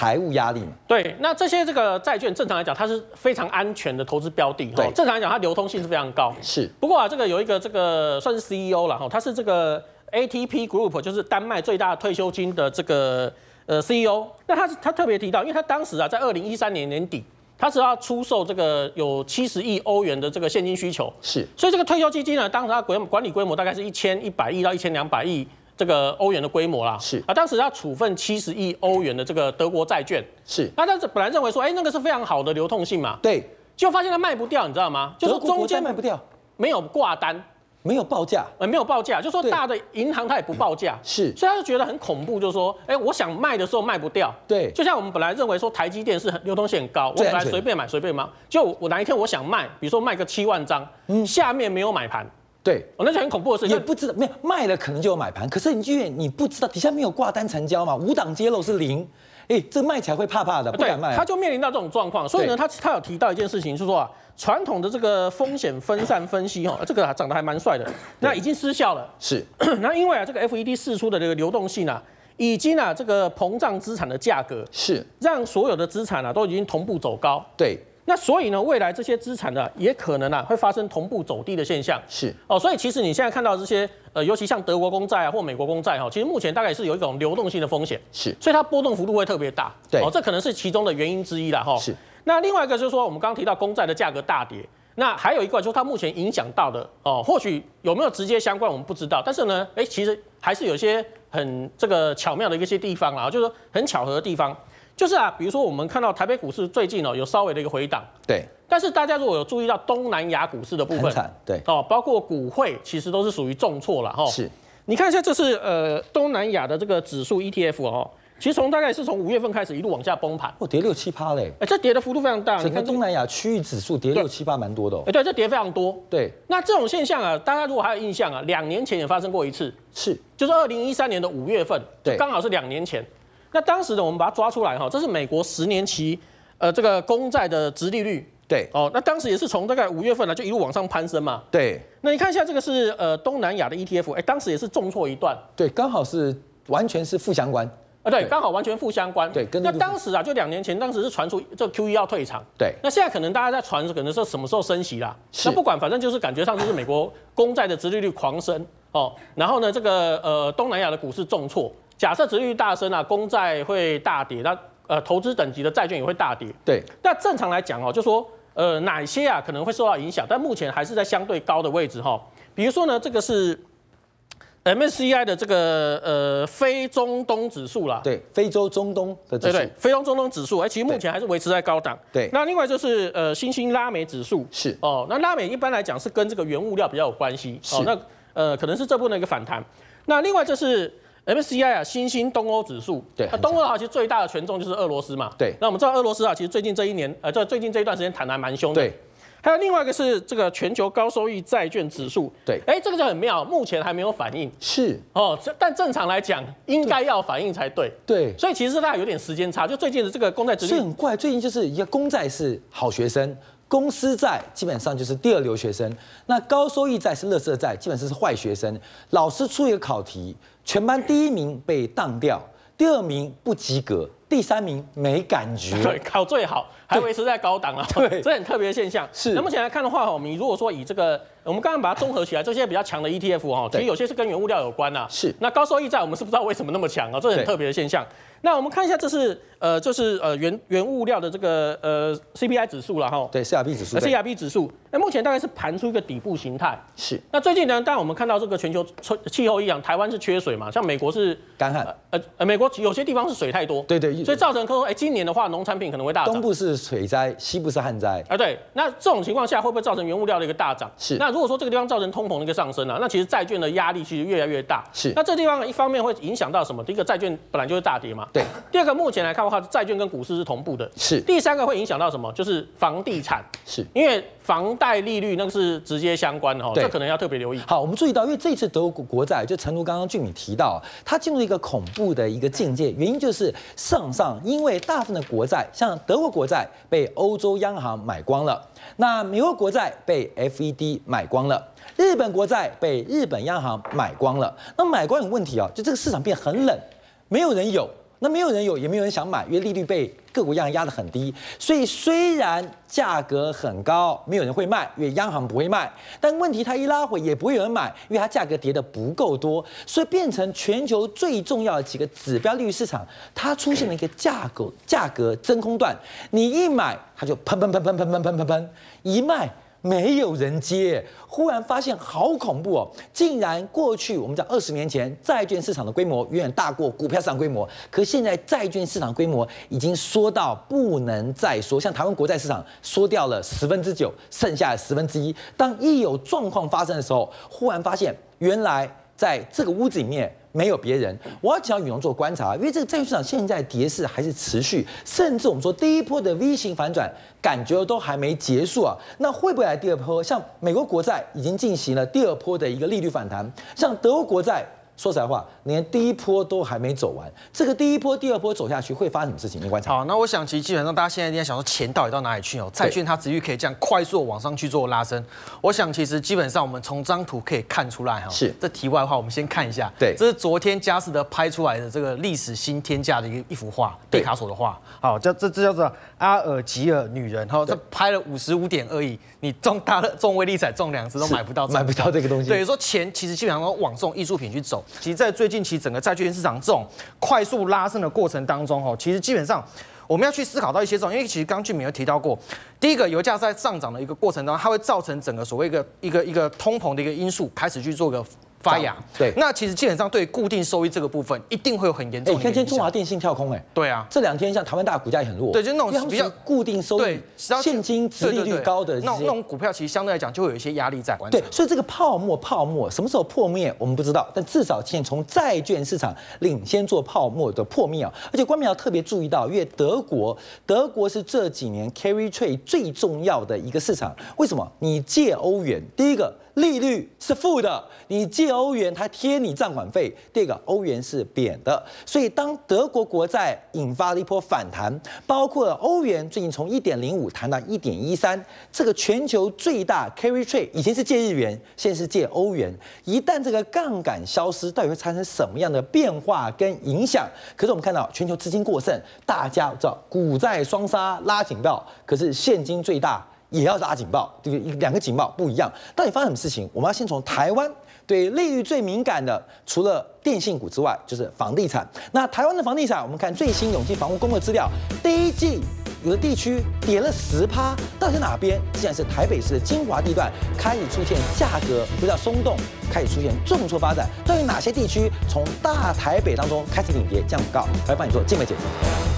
财务压力嘛。对，那这些这个债券正常来讲，它是非常安全的投资标的。对正常来讲，它流通性是非常高。是不过啊，这个有一个这个算是 CEO 了哈，他是这个 ATP Group，就是丹麦最大退休金的这个呃 CEO。那他他特别提到，因为他当时啊，在二零一三年年底，他是要出售这个有七十亿欧元的这个现金需求，是所以这个退休基金呢，当时它管管理规模大概是一千一百亿到一千两百亿这个欧元的规模啦。是。啊，当时要处分七十亿欧元的这个德国债券。是，那当时本来认为说，哎、那个是非常好的流通性嘛，对，结果发现它卖不掉，你知道吗？就是中间卖不掉，没有挂单，没有报价，呃，没有报价，就说对。大的银行它也不报价，是。所以他就觉得很恐怖，就是说，哎、我想卖的时候卖不掉。对。就像我们本来认为说台积电是很流通性很高，我本来随便买随便买，就我哪一天我想卖，比如说卖个七万张，下面没有买盘，对。哦，那就很恐怖的事情。也不知道没有卖了，可能就有买盘，可是你因为你不知道底下没有挂单成交嘛，无档揭露是零，哎，这卖起来会怕怕的，不敢卖啊。他就面临到这种状况，所以呢，他他有提到一件事情，就是说啊，传统的这个风险分散分析哦，这个长得还蛮帅的，那已经失效了。是 那因为啊，这个 FED 释出的这个流动性啊，已经啊这个膨胀资产的价格，是，让所有的资产啊都已经同步走高。对，那所以呢，未来这些资产呢，也可能啊会发生同步走低的现象。是哦，所以其实你现在看到这些呃，尤其像德国公债啊或美国公债哈，其实目前大概是有一种流动性的风险，是所以它波动幅度会特别大。对哦，这可能是其中的原因之一啦哈。是。那另外一个就是说，我们刚刚提到公债的价格大跌，那还有一个就是它目前影响到的哦，或许有没有直接相关我们不知道，但是呢，哎，其实还是有一些很这个巧妙的一些地方啦，就是说很巧合的地方，就是啊，比如说我们看到台北股市最近哦有稍微的一个回档，对，但是大家如果有注意到东南亚股市的部分，对，哦，包括股汇其实都是属于重挫了哈。是。你看一下，这是呃东南亚的这个指数 ETF 哦，其实从大概是从五月份开始一路往下崩盘，哦跌六七趴嘞，哎，这跌的幅度非常大。你整个东南亚区域指数跌六七趴，蛮多的哦。哎，。对，这跌非常多。对，那这种现象啊，大家如果还有印象啊，两年前也发生过一次，是。就是二零一三年的五月份，就对刚好是两年前。那当时呢，我们把它抓出来哈，这是美国十年期呃这个公债的殖利率对哦，那当时也是从大概五月份呢就一路往上攀升嘛。对那你看一下这个是呃东南亚的 ETF，哎，当时也是重挫一段。对，刚好是完全是负相关。啊，对，对刚好完全负相关。那对跟利率当时啊，就两年前，当时是传出这 QE 要退场。对那现在可能大家在传，可能是什么时候升息啦？是那不管，反正就是感觉上就是美国公债的殖利率狂升哦，然后呢，这个呃东南亚的股市重挫，假设值利率大升啊，公债会大跌，那呃投资等级的债券也会大跌。对。那正常来讲哦，就说呃哪些啊可能会受到影响，但目前还是在相对高的位置哈、比如说呢，这个是 MSCI 的这个呃非中东指数啦，对，非洲、中东的指数。对对，非洲中东指数，哎，其实目前还是维持在高档。对。那另外就是呃新兴拉美指数。是。哦，那拉美一般来讲是跟这个原物料比较有关系。哦，那呃可能是这部分的一个反弹。那另外就是 MSCI 啊新兴东欧指数，那对那东欧啊其实最大的权重就是俄罗斯嘛。对那我们知道俄罗斯啊其实最近这一年呃这最近这一段时间谈的还蛮凶的。对。还有另外一个是这个全球高收益债券指数，对哎，这个就很妙，目前还没有反应是，哦，这但正常来讲应该要反应才对。对，所以其实大家有点时间差，就最近的这个公债殖率，所以很怪。最近就是一个公债是好学生，公司债基本上就是第二流学生，那高收益债是垃圾债，基本上是坏学生。老师出一个考题，全班第一名被当掉，第二名不及格，第三名没感觉。对，考最好，还维持在高档啊，对 这很特别的现象。是那目前来看的话，我们如果说以这个，我们刚刚把它综合起来，这些比较强的 ETF 哈，其对实有些是跟原物料有关啊。是那高收益债我们是不知道为什么那么强啊，这是很特别的现象。那我们看一下，这是呃，就是呃原原物料的这个呃 CPI 指数了哈。对，CRB 指数 CRB 指数，那目前大概是盘出一个底部形态。是那最近呢，当然我们看到这个全球气气候异样，台湾是缺水嘛，像美国是干旱，呃呃美国有些地方是水太多，对对所以造成说，哎，今年的话农产品可能会大涨。东部是水灾，西部是旱灾。啊，对，那这种情况下会不会造成原物料的一个大涨？是那如果说这个地方造成通膨的一个上升啊，那其实债券的压力其实越来越大。是那这地方呢，一方面会影响到什么？第一个，债券本来就是大跌嘛。对。第二个，目前来看的话，债券跟股市是同步的。是第三个会影响到什么？就是房地产，是。因为房贷利率那个是直接相关的哈，对这可能要特别留意。好，我们注意到，因为这一次德国国债，就陈如刚刚俊敏提到，它进入一个恐怖的一个境界，原因就是市场上因为大部分的国债，像德国国债被欧洲央行买光了，那美国国债被 FED 买光了。日本国债被日本央行买光了，那买光有问题啊，就这个市场变很冷，没有人有，那没有人有，也没有人想买，因为利率被各国央行压得很低，所以虽然价格很高，没有人会卖，因为央行不会卖。但问题它一拉回，也不会有人买，因为它价格跌得不够多，所以变成全球最重要的几个指标利率市场，它出现了一个价格价格真空段。你一买，它就喷喷喷喷喷喷喷喷喷；一卖。没有人接，忽然发现好恐怖哦！竟然过去我们讲二十年前债券市场的规模远远大过股票市场规模，可现在债券市场规模已经缩到不能再缩，像台湾国债市场缩掉了十分之九，剩下十分之一。当一有状况发生的时候，忽然发现原来在这个屋子里面。没有别人，我要请宇龙做观察，因为这个债券市场现在跌势还是持续，甚至我们说第一波的 V 型反转感觉都还没结束啊，那会不会来第二波？像美国国债已经进行了第二波的一个利率反弹，像德国国债。说实在话，连第一波都还没走完，这个第一波、第二波走下去会发生什么事情？你观察。好，那我想其实基本上大家现在应该想说钱到底到哪里去哦？债券它值率可以这样快速往上去做拉升，我想其实基本上我们从张图可以看出来哈。是。这题外话，我们先看一下。对。这是昨天佳士得拍出来的这个历史新天价的一一幅画，毕卡索的画。好，叫这这叫做阿尔吉尔女人哈，这拍了五十五点二亿，你中大了中威力彩中两次都买不到，买不到这个东西。对，说钱其实基本上都往这种艺术品去走。其实，在最近。其整个债券市场这种快速拉升的过程当中，哈，其实基本上我们要去思考到一些这种，因为其实刚俊明有提到过，第一个油价在上涨的一个过程当中，它会造成整个所谓一个一个一个通膨的一个因素开始去做个。发芽，对，那其实基本上对固定收益这个部分，一定会有很严重。你看今天中华电信跳空，哎，对啊，这两天像台湾大股价也很弱，对，就那种比较固定收益、现金、殖利率高的那种那种股票，其实相对来讲就会有一些压力在。对，所以这个泡沫泡沫什么时候破灭，我们不知道，但至少现在从债券市场领先做泡沫的破灭啊，而且官民要特别注意到，因为德国，德国是这几年 carry trade 最重要的一个市场，为什么？你借欧元，第一个。利率是负的，你借欧元，它贴你账款费。第二个，欧元是贬的，所以当德国国债引发了一波反弹，包括欧元最近从一点零五谈到一点一三，这个全球最大 carry trade 以前是借日元，现在是借欧元。一旦这个杠杆消失，到底会产生什么样的变化跟影响？可是我们看到全球资金过剩，大家知道股债双杀拉警报，可是现金最大。也要拉警报，这个两个警报不一样。到底发生什么事情？我们要先从台湾对利率最敏感的，除了电信股之外，就是房地产。那台湾的房地产，我们看最新永庆房屋公的资料，第一季有的地区跌了十趴，到底是哪边？竟然是台北市的精华地段开始出现价格比较松动，开始出现重挫发展。到底哪些地区从大台北当中开始领跌降告？来帮你做静美解读。